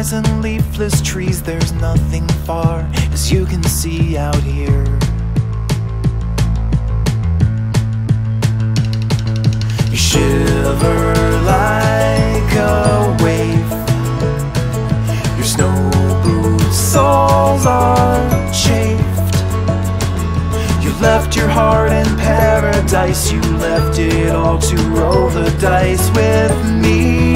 skies and leafless trees, there's nothing far as you can see out here. You shiver like a wave. Your snow boots soles are chafed. You left your heart in paradise. You left it all to roll the dice with me.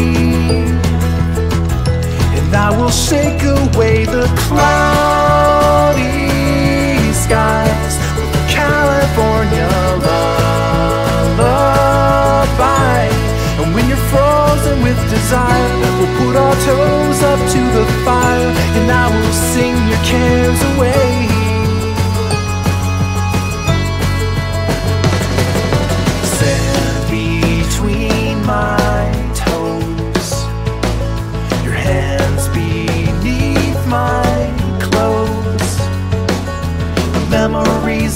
I will shake away the cloudy skies with a California lullaby. And when you're frozen with desire, we'll put our toes up to the fire, and I will sing your cares away.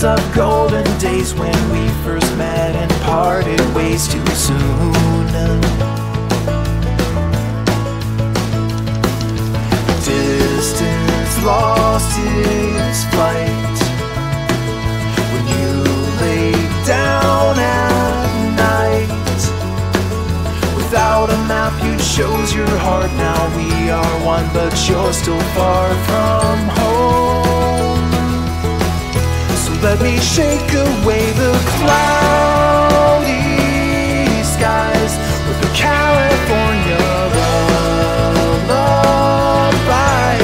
Memories of golden days when we first met and parted ways too soon. Distance lost its flight when you lay down at night. Without a map, you chose your heart. Now we are one, but you're still far from home. Let me shake away the cloudy skies with the California lullaby.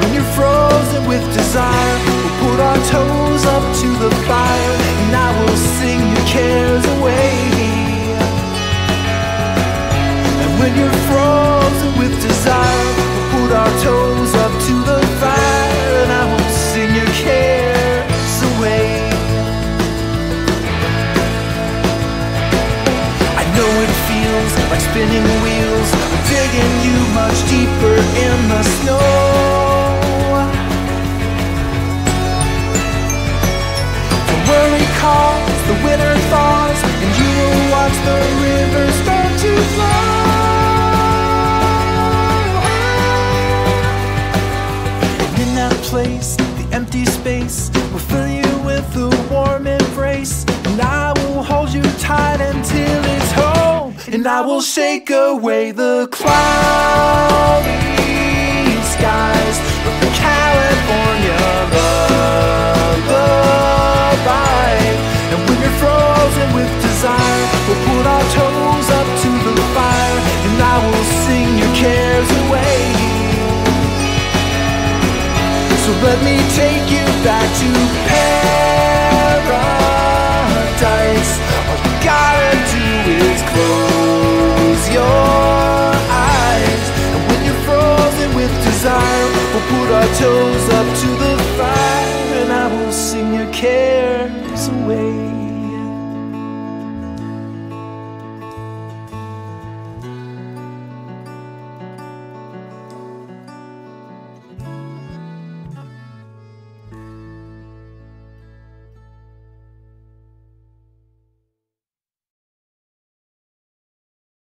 When you're frozen with desire, we'll put our toes up to the fire, and I will sing your cares away. And when you're frozen like spinning wheels, digging you much deeper in the snow. The worry calls, the winter thaws, and you will watch the river start to flow. And in that place, the empty space will fill you with a warm embrace, and I will hold you tight until and I will shake away the cloudy skies with the California lullaby. And when you're frozen with desire, we'll put our toes up to the fire, and I will sing your cares away. So let me take you back to Paris.